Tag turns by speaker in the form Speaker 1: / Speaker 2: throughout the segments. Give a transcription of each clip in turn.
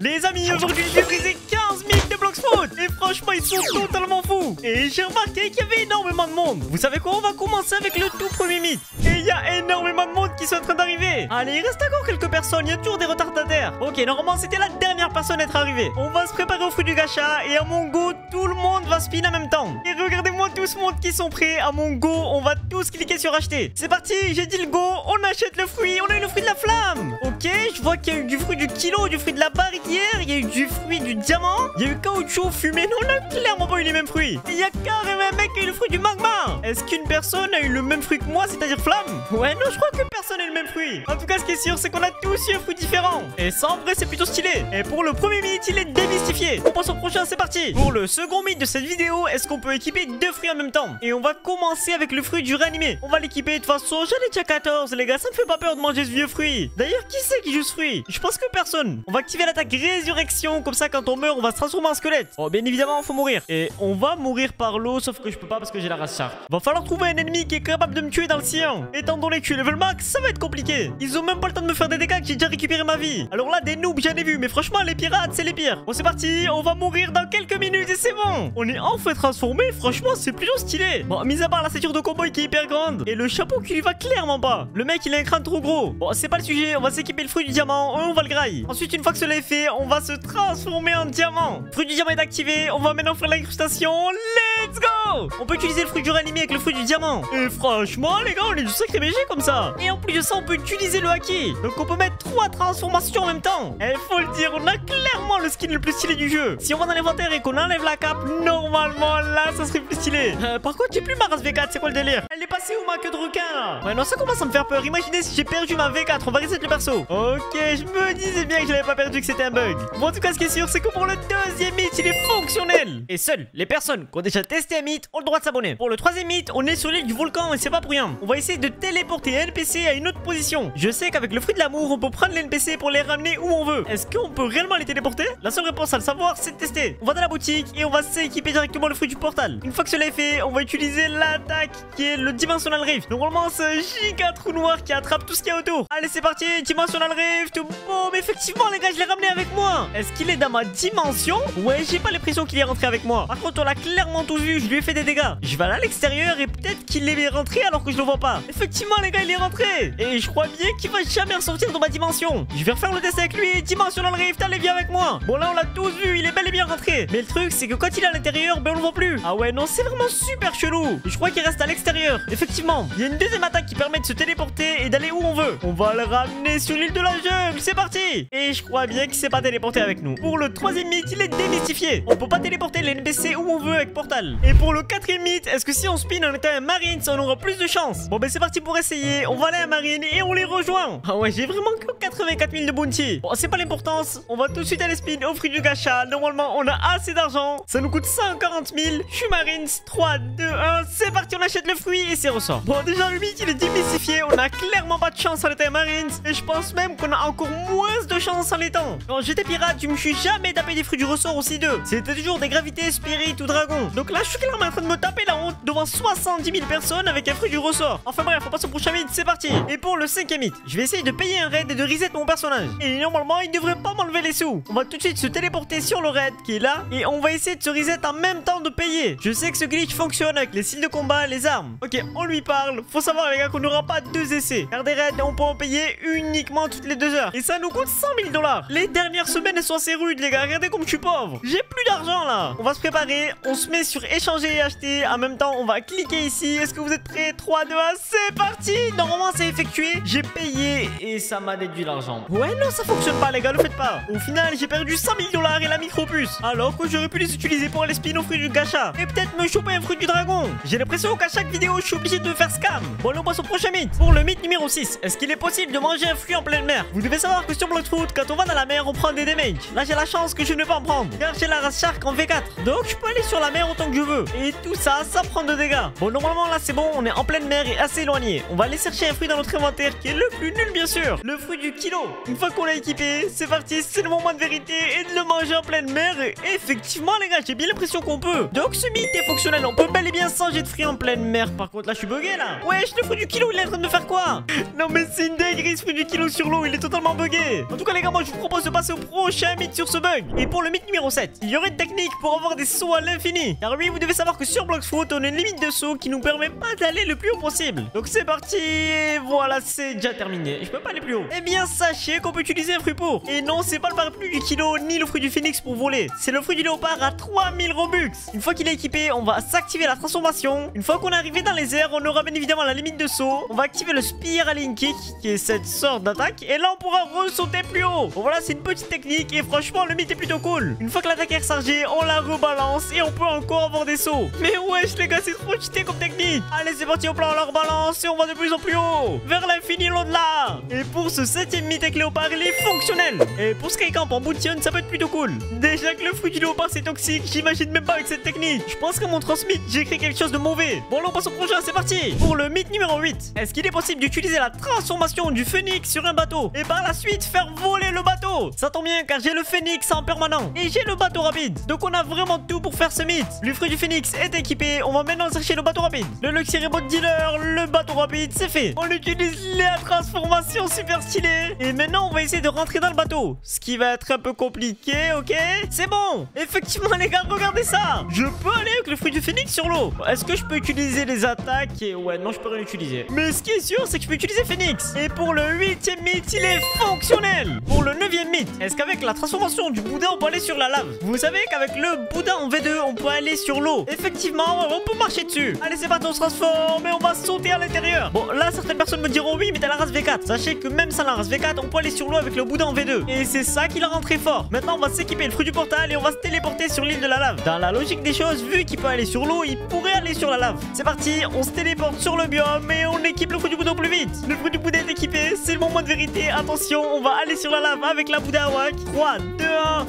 Speaker 1: Les amis, aujourd'hui j'ai brisé 15 000 de Blox Foot. Et franchement, ils sont totalement fous. Et j'ai remarqué qu'il y avait énormément de monde. Vous savez quoi? On va commencer avec le tout premier mythe il y a énormément de monde qui sont en train d'arriver. Allez, il reste encore quelques personnes, il y a toujours des retardataires. Ok, normalement c'était la dernière personne à être arrivée. On va se préparer au fruit du gacha Et à mon go, tout le monde va spin en même temps. Et regardez-moi tout ce monde qui sont prêts. À mon go, on va tous cliquer sur acheter. C'est parti, j'ai dit le go, on achète le fruit On a eu le fruit de la flamme. Ok, je vois qu'il y a eu du fruit du kilo, du fruit de la barrique il y a eu du fruit du diamant, il y a eu caoutchouc fumé, non, on a clairement pas eu les mêmes fruits. Il y a carrément un mec qui a eu le fruit du magma. Est-ce qu'une personne a eu le même fruit que moi, c'est-à-dire flamme? Ouais, non, je crois que personne n'a le même fruit. En tout cas, ce qui est sûr, c'est qu'on a tous eu un fruit différent. Et ça, en vrai, c'est plutôt stylé. Et pour le premier mythe, il est démystifié. On passe au prochain, c'est parti. Pour le second mythe de cette vidéo, est-ce qu'on peut équiper deux fruits en même temps? Et on va commencer avec le fruit du réanimé. On va l'équiper de façon, j'en ai déjà 14, les gars, ça me fait pas peur de manger ce vieux fruit. D'ailleurs, qui c'est qui joue ce fruit? Je pense que personne. On va activer l'attaque résurrection, comme ça quand on meurt on va se transformer en squelette Oh bien évidemment faut mourir Et on va mourir par l'eau sauf que je peux pas parce que j'ai la race shark Va falloir trouver un ennemi qui est capable de me tuer dans le sien Étant donné que je suis level max ça va être compliqué. Ils ont même pas le temps de me faire des dégâts j'ai déjà récupéré ma vie. Alors là des noobs j'en ai vu. Mais franchement les pirates c'est les pires. Bon c'est parti. On va mourir dans quelques minutes et c'est bon. On est enfin transformé. Franchement c'est plutôt stylé. Bon mis à part la ceinture de cowboy qui est hyper grande Et le chapeau qui lui va clairement pas. Le mec il a un crâne trop gros. Bon c'est pas le sujet. On va s'équiper le fruit du diamant. On va le graille. Ensuite une fois que cela est fait on va se transformer en diamant. Fruit du diamant est activé. On va maintenant faire l'incrustation. Let's go! On peut utiliser le fruit du réanimé avec le fruit du diamant. Et franchement, les gars, on est du sacré Comme ça. Et en plus de ça, on peut utiliser le haki. Donc on peut mettre trois transformations en même temps. Et faut le dire, on a clairement le skin le plus stylé du jeu. Si on va dans l'inventaire et qu'on enlève la cape, normalement là, ça serait plus stylé. Euh, par contre, j'ai plus ma race V4. C'est quoi le délire? Elle est passée où ma queue de requin là? Ouais, non, ça commence à me faire peur. Imaginez si j'ai perdu ma V4. On va reset le perso. Ok, je me disais bien que je l'avais pas perdu, que c'était un bug. Bon, en tout cas, ce qui est sûr, c'est que pour le deuxième mythe, il est fonctionnel. Et seules les personnes qui ont déjà testé un mythe ont le droit de s'abonner. Pour le troisième mythe, on est sur l'île du volcan et c'est pas pour rien. On va essayer de téléporter NPC à une autre position. Je sais qu'avec le fruit de l'amour, on peut prendre les NPC pour les ramener où on veut. Est-ce qu'on peut réellement les téléporter? La seule réponse à le savoir, c'est de tester. On va dans la boutique et on va s'équiper directement le fruit du portal. Une fois que cela est fait, on va utiliser l'attaque qui est le Dimensional Rift. Normalement, c'est giga trou noir qui attrape tout ce qu'il y a autour. Allez, c'est parti, Dimensional Rift. Bon, mais effectivement, les gars, je l'ai ramené avec moi. Est-ce qu'il est dans ma dimension? Ouais, j'ai pas l'impression qu'il est rentré avec moi. Par contre, on l'a clairement tous vu, je lui ai fait des dégâts. Je vais aller à l'extérieur et peut-être qu'il est rentré alors que je le vois pas. Les gars, il est rentré. Et je crois bien qu'il va jamais ressortir dans ma dimension. Je vais refaire le test avec lui. Dimensional Rift, allez, viens avec moi. Bon, là, on l'a tous vu, il est bel et bien rentré. Mais le truc, c'est que quand il est à l'intérieur, ben on le voit plus. Ah ouais, non, c'est vraiment super chelou. Je crois qu'il reste à l'extérieur. Effectivement, il y a une deuxième attaque qui permet de se téléporter et d'aller où on veut. On va le ramener sur l'île de la jungle. C'est parti. Et je crois bien qu'il s'est pas téléporté avec nous. Pour le troisième mythe, il est démystifié. On peut pas téléporter les NPC où on veut avec Portal. Et pour le quatrième mythe, est-ce que si on spin en étant un marine, on aura plus de chance Bon ben c'est parti pour essayer. On va aller à marine et on les rejoint. Ah ouais, j'ai vraiment que 84 000 de bounty. Bon, c'est pas l'importance. On va tout de suite aller spin au fruit du gacha. Normalement, on a assez d'argent. Ça nous coûte 140 000. Je suis marines. 3, 2, 1. C'est parti, on achète le fruit et c'est ressort. Bon, déjà le mythe il est démystifié. On a clairement pas de chance en étant marines. Et je pense même qu'on a encore moins de chance en l'étant. Quand j'étais pirate, je me suis jamais tapé des fruits du ressort aussi deux. C'était toujours des gravités, spirit ou dragon. Donc là, je suis clairement en train de me taper la honte devant 70 000 personnes avec un fruit du ressort. Enfin bref, on passe au prochain mythe, c'est parti. Et pour le cinquième mythe, je vais essayer de payer un raid et de reset mon personnage. Et normalement, il devrait pas m'enlever les sous. On va tout de suite se téléporter sur le raid qui est là. Et on va essayer de se reset en même temps de payer. Je sais que ce glitch fonctionne avec les styles de combat les armes. Ok, on lui parle. Faut savoir les gars qu'on n'aura pas deux essais. Car des raids, on peut en payer uniquement toutes les deux heures. Et ça nous coûte 100 000 dollars. Les dernières semaines, sont assez rudes les gars. Regardez comme je suis pauvre. J'ai plus d'argent là. On va se préparer. On se met sur échanger et acheter. En même temps, on va cliquer ici. Est-ce que vous êtes prêts? 3, 2, 1, c'est parti. Normalement, c'est effectué. J'ai payé et ça m'a déduit l'argent. Ouais, non, ça fonctionne pas les gars. Le faites pas. Au final, j'ai perdu 100 000 dollars et la micropuce. Alors que j'aurais pu les utiliser pour aller spin au fruit du gacha. Et peut-être me choper un fruit du dragon. J'ai l'impression qu'à chaque vidéo, je suis obligé de faire scam. Bon, on passe au prochain mythe. Pour le mythe numéro 6, est-ce qu'il est possible de manger un fruit en pleine mer? Vous devez savoir que sur Bloodfoot, quand on va dans la mer, on prend des damages. Là, j'ai la chance que je ne vais pas en prendre. Car j'ai la race shark en V4. Donc, je peux aller sur la mer autant que je veux. Et tout ça, ça prend de dégâts. Bon, normalement, là, c'est bon. On est en pleine mer et assez éloigné. On va aller chercher un fruit dans notre inventaire qui est le plus nul, bien sûr. Le fruit du kilo. Une fois qu'on l'a équipé, c'est parti. C'est le moment de vérité et de le manger en pleine mer. Effectivement, les gars, j'ai bien l'impression qu'on peut. Donc, ce mythe est fonctionnel. On peut bel et bien changer de fruit en pleine mer. Par contre, là, je suis bugué, là. Wesh, le fruit du kilo, il est en train de faire quoi? Non, mais c'est une dinguerie, ce fruit du kilo sur l'eau. Il est totalement bugué. En tout cas, les gars, moi, je vous propose de passer au prochain mythe sur ce bug. Et pour le mythe numéro 7, il y aurait une technique pour avoir des sauts à l'infini. Car oui, vous devez savoir que sur Bloxfoot, on a une limite de saut qui nous permet pas d'aller le plus haut possible. C'est parti, et voilà, c'est déjà terminé. Je peux pas aller plus haut. Eh bien, sachez qu'on peut utiliser un fruit pour. Et non, c'est pas le parapluie du kilo ni le fruit du phénix pour voler. C'est le fruit du léopard à 3000 Robux. Une fois qu'il est équipé, on va s'activer la transformation. Une fois qu'on est arrivé dans les airs, on aura bien évidemment la limite de saut. On va activer le Spiraling Kick, qui est cette sorte d'attaque. Et là, on pourra ressauter plus haut. Bon, voilà, c'est une petite technique. Et franchement, le mythe est plutôt cool. Une fois que l'attaque est rechargée, on la rebalance. Et on peut encore avoir des sauts. Mais wesh, les gars, c'est trop cheaté comme technique. Allez, c'est parti, on plan, on la rebalance. On va de plus en plus haut. Vers l'infini, l'au-delà. Et pour ce septième mythe avec léopard, il est fonctionnel. Et pour Skycamp en bout ça peut être plutôt cool. Déjà que le fruit du léopard c'est toxique, j'imagine même pas avec cette technique. Je pense qu'à mon transmit, j'ai écrit quelque chose de mauvais. Bon, là on passe au prochain, c'est parti. Pour le mythe numéro 8, est-ce qu'il est possible d'utiliser la transformation du phénix sur un bateau et par la suite faire voler le bateau? Ça tombe bien car j'ai le phénix en permanent et j'ai le bateau rapide. Donc on a vraiment tout pour faire ce mythe. Le fruit du phénix est équipé, on va maintenant chercher le bateau rapide. Le Luxury Boat Dealer, le bateau rapide, c'est fait. On utilise la transformation super stylée. Et maintenant on va essayer de rentrer dans le bateau. Ce qui va être un peu compliqué, ok? C'est bon Effectivement les gars, regardez ça Je peux aller avec le fruit du phénix sur l'eau. Est-ce que je peux utiliser les attaques et... Ouais, non, je peux rien utiliser. Mais ce qui est sûr, c'est que je peux utiliser phénix. Et pour le huitième mythe, il est fonctionnel. Pour le neuvième mythe, est-ce qu'avec la transformation du boudin, on peut aller sur la lave? Vous savez qu'avec le boudin en V2, on peut aller sur l'eau. Effectivement, on peut marcher dessus. Allez, c'est parti, on se on va sauter à l'intérieur. Bon, là, certaines personnes me diront oui, mais t'as la race V4. Sachez que même sans la race V4, on peut aller sur l'eau avec le boudin en V2. Et c'est ça qui l'a rend très fort. Maintenant, on va s'équiper le fruit du portal et on va se téléporter sur l'île de la lave. Dans la logique des choses, vu qu'il peut aller sur l'eau, il pourrait aller sur la lave. C'est parti, on se téléporte sur le biome et on équipe le fruit du boudin plus vite. Le fruit du boudin est équipé, c'est le moment de vérité. Attention, on va aller sur la lave avec la Bouddha Wak. 3, 2, 1,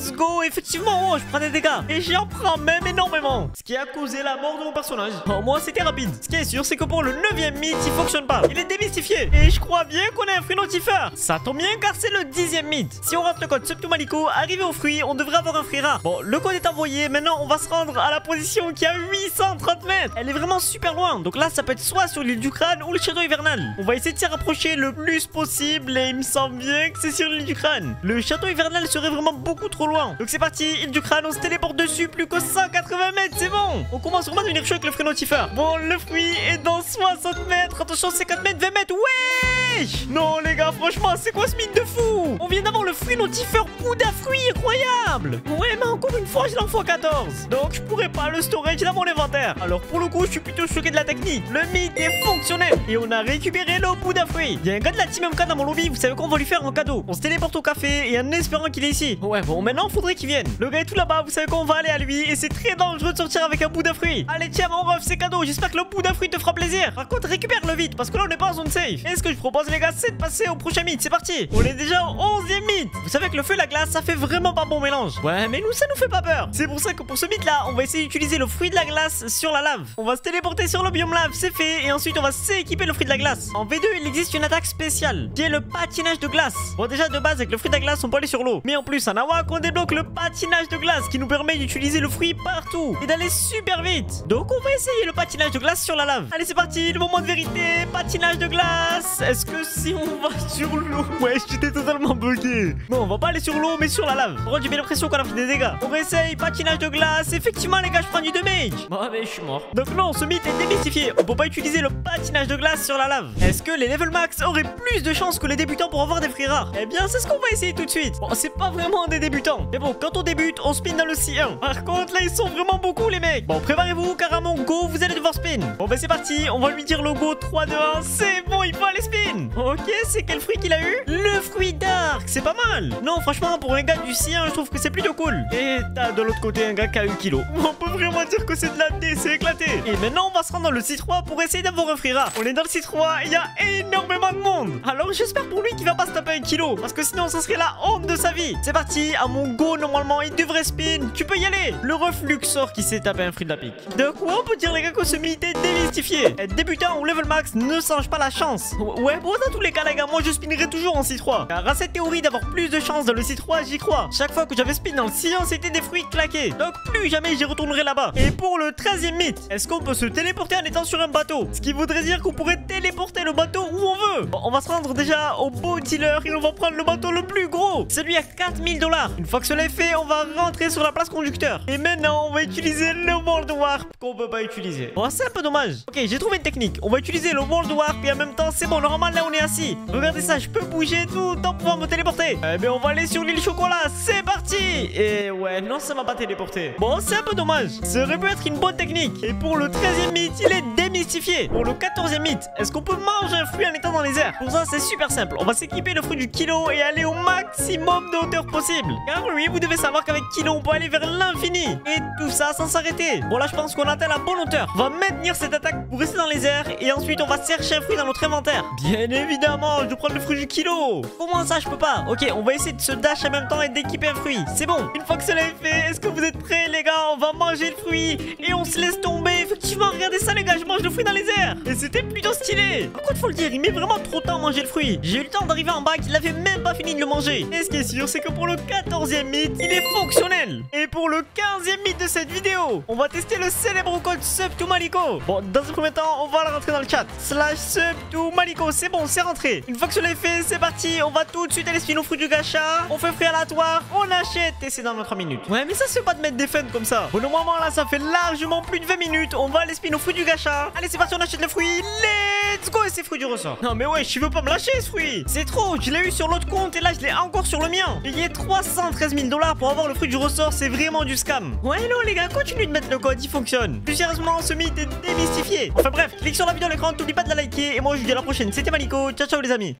Speaker 1: let's go. Effectivement, je prends des dégâts et j'en prends même énormément. Ce qui a causé la mort de mon personnage. Au moins, c'était rapide. Ce qui est sûr, c'est que pour le 9 mythe, il fonctionne pas. Il est démystifié. Et je crois bien qu'on a un fruit notifère. Ça tombe bien car c'est le dixième mythe. Si on rentre le code Subtumalico, arrivé au fruit, on devrait avoir un fruit rare. Bon, le code est envoyé. Maintenant, on va se rendre à la position qui a 830 mètres. Elle est vraiment super loin. Donc là, ça peut être soit sur l'île du crâne ou le château hivernal. On va essayer de s'y rapprocher le plus possible. Et il me semble bien que c'est sur l'île du crâne. Le château hivernal serait vraiment beaucoup trop loin. Donc c'est parti, île du crâne, on se téléporte dessus. Plus que 180 mètres, c'est bon. On commence vraiment à devenir chaud avec le fruit notifère. Bon, le fruit est dans 60 mètres. Attention, 50 mètres, 20 mètres. Wesh Non, les franchement, c'est quoi ce mythe de fou? On vient d'avoir le fruit notifère Bouddha fruit incroyable. Ouais, mais encore une fois, j'ai l'enfant 14. Donc je pourrais pas le storage dans mon inventaire. Alors pour le coup, je suis plutôt choqué de la technique. Le mythe est fonctionnel. Et on a récupéré le Bouddha fruit. Il y a un gars de la team MK dans mon lobby. Vous savez qu'on va lui faire un cadeau On se téléporte au café et en espérant qu'il est ici. Ouais, bon, maintenant, faudrait qu'il vienne. Le gars est tout là-bas. Vous savez qu'on va aller à lui. Et c'est très dangereux de sortir avec un Bouddha fruit. Allez, tiens, mon ref, c'est cadeau. J'espère que le Bouddha fruit te fera plaisir. Par contre, récupère-le vite. Parce que là, on n'est pas en zone safe. Et ce que je propose, les gars, c'est de passer au prochain mythe. C'est parti. On est déjà au 11e mythe. Vous savez que le feu et la glace, ça fait vraiment pas bon mélange. Ouais, mais nous, ça nous fait pas peur. C'est pour ça que pour ce mythe là, on va essayer d'utiliser le fruit de la glace sur la lave. On va se téléporter sur le biome lave, c'est fait. Et ensuite, on va s'équiper le fruit de la glace. En V2, il existe une attaque spéciale qui est le patinage de glace. Bon, déjà de base, avec le fruit de la glace, on peut aller sur l'eau. Mais en plus, en Awak, on débloque le patinage de glace qui nous permet d'utiliser le fruit partout et d'aller super vite. Donc, on va essayer le patinage de glace sur la lave. Allez, c'est parti, le moment de vérité. Patinage de glace. Est-ce que si on va sur l'eau Ouais, j'étais totalement bugué. Non, on va pas aller sur l'eau, mais sur la lave. Contre, j'ai bien l'impression qu'on a fait des dégâts. On essaye patinage de glace. Effectivement, les gars, je prends du damage. Bon, mais je suis mort. Donc, non, ce mythe est démystifié. On peut pas utiliser le patinage de glace sur la lave. Est-ce que les level max auraient plus de chances que les débutants pour avoir des fruits rares? Eh bien, c'est ce qu'on va essayer tout de suite. Bon, c'est pas vraiment des débutants. Mais bon, quand on débute, on spin dans le C1. Par contre, là, ils sont vraiment beaucoup, les mecs. Bon, préparez-vous, car à mon go, vous allez devoir spin. Bon, bah, c'est parti. On va lui dire le go 3, 2, 1. C'est bon, il faut aller spin. Ok, c'est quel fruit qu'il a eu Le fruit dark. C'est pas mal. Non, franchement, pour un gars du C1, je trouve que c'est plutôt cool. Et t'as de l'autre côté un gars qui a eu kilo. On peut vraiment dire que c'est de la D, c'est éclaté. Et maintenant, on va se rendre dans le C3 pour essayer d'avoir un fruit rare. On est dans le C3, il y a énormément de monde. Alors, j'espère pour lui qu'il va pas se taper un kilo. Parce que sinon, ça serait la honte de sa vie. C'est parti, à mon go, normalement, il devrait spin. Tu peux y aller. Le refluxor qui s'est tapé un fruit de la pique. De quoi on peut dire, les gars, que ce est démystifié Débutant ou level max ne change pas la chance. Ouais, bon, dans tous les cas, les gars, moi je spinerai toujours en C3. Car à cette théorie d'avoir plus de chance dans le C3, j'y crois. Chaque fois que j'avais spin dans le sillon, c'était des fruits claqués. Donc plus jamais j'y retournerai là-bas. Et pour le 13 e mythe, est-ce qu'on peut se téléporter en étant sur un bateau? Ce qui voudrait dire qu'on pourrait téléporter le bateau où on veut. Bon, on va se rendre déjà au beau dealer et on va prendre le bateau le plus gros. Celui à 4000 dollars. Une fois que cela est fait, on va rentrer sur la place conducteur. Et maintenant, on va utiliser le World Warp qu'on peut pas utiliser. Bon, c'est un peu dommage. Ok, j'ai trouvé une technique. On va utiliser le World Warp et en même temps, c'est bon. Normalement, là, on est assis. Regardez ça, je peux bouger tout en pouvant me téléporter. Eh bien, on va aller sur l'île chocolat. C'est parti. Et ouais, non, ça m'a pas téléporté. Bon, c'est un peu dommage. Ça aurait pu être une bonne technique. Et pour le 13e mythe, il est démystifié. Pour le 14e mythe, est-ce qu'on peut manger un fruit en étant dans les airs? Pour ça, c'est super simple. On va s'équiper le fruit du kilo et aller au maximum de hauteur possible. Car oui, vous devez savoir qu'avec kilo, on peut aller vers l'infini. Et tout ça sans s'arrêter. Bon, là, je pense qu'on atteint la bonne hauteur. On va maintenir cette attaque pour rester dans les airs. Et ensuite, on va chercher un fruit dans notre inventaire. Bien évidemment, je dois prendre le fruit du kilo. Comment ça, je peux pas? Ok, on va essayer de se dash en même temps et d'équiper un fruit. C'est bon. Une fois que cela est fait, est-ce que vous êtes prêts, les gars? On va manger le fruit et on se laisse tomber. Effectivement, regardez ça, les gars. Je mange le fruit dans les airs. Et c'était plutôt stylé. Par contre, faut le dire, il met vraiment trop de temps à manger le fruit. J'ai eu le temps d'arriver en bas qu'il avait même pas fini de le manger. Et ce qui est sûr, c'est que pour le 14e mythe, il est fonctionnel. Et pour le 15e mythe de cette vidéo, on va tester le célèbre code sub to Maliko. Bon, dans un premier temps, on va le rentrer dans le chat. Slash sub to Maliko. C'est bon, c'est rentré. Une fois que cela est fait, c'est parti. On va tout de suite aller spin au fruit du gacha. On fait fruit aléatoire. On achète et c'est dans nos 3 minutes. Ouais, mais ça, c'est pas de mettre des fans comme ça. Bon, au moment là, ça fait largement plus de 20 minutes. On va aller spin au fruit du gacha. Allez, c'est parti, on achète le fruit. Let's go. Et c'est fruit du ressort. Non, mais ouais, je veux pas me lâcher ce fruit. C'est trop. Je l'ai eu sur l'autre compte et là, je l'ai encore sur le mien. Payer 313 000 dollars pour avoir le fruit du ressort, c'est vraiment du scam. Ouais, non, les gars, continue de mettre le code. Il fonctionne. Plus sérieusement, ce mythe est démystifié. Enfin bref, clique sur la vidéo à l'écran. N'oublie pas de la liker. Et moi, je vous dis à la prochaine. C'était Maliko. Ciao, ciao, les amis.